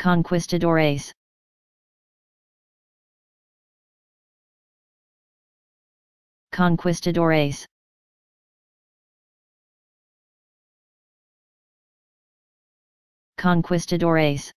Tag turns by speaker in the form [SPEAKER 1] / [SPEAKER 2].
[SPEAKER 1] Conquistadores. Conquistadores. Conquistadores.